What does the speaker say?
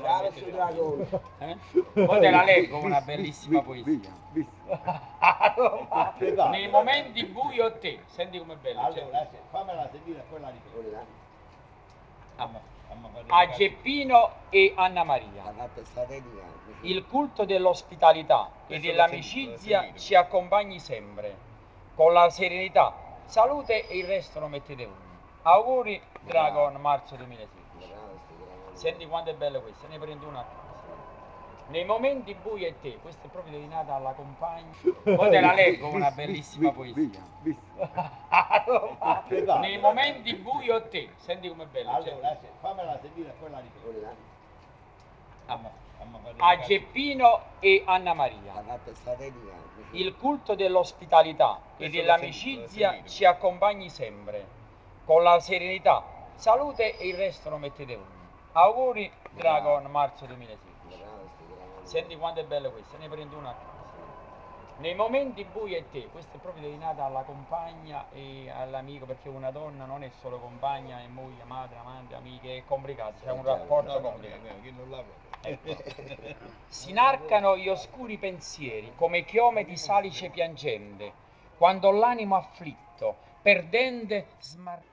Marcio Dragone. Eh? Poi te la leggo una bellissima poesia. Nei momenti bui o te, senti com'è bello. Allora, se- fammela sentire e poi la ripeto. A Geppino e Anna Maria. Il culto dell'ospitalità e dell'amicizia ci accompagni sempre, con la serenità, salute e il resto lo mettete voi. Auguri Dragon marzo 2016. Senti quanto è bello questo, ne prendo una. Nei momenti bui e te, questa è proprio dedicata alla compagna. Poi te la leggo una bellissima poesia. Nei momenti bui o te, senti com'è bello. Allora, se- fammela sentire e poi la ripeto. A Geppino e Anna Maria. Il culto dell'ospitalità e dell'amicizia ci accompagni sempre, con la serenità, salute e il resto lo mettete voi. Auguri Dragon marzo 2016. Bravo, sto Dragone. Senti quanto è bello questo, ne prendo una. Nei momenti bui e te, questa è proprio dedicata alla compagna e all'amico, perché una donna non è solo compagna, è moglie, madre, amante, amiche, è complicato, c'è un rapporto complicato. l'ha Si narcano gli oscuri pensieri come chiome di salice piangente, quando l'animo afflitto, perdente, smarrito.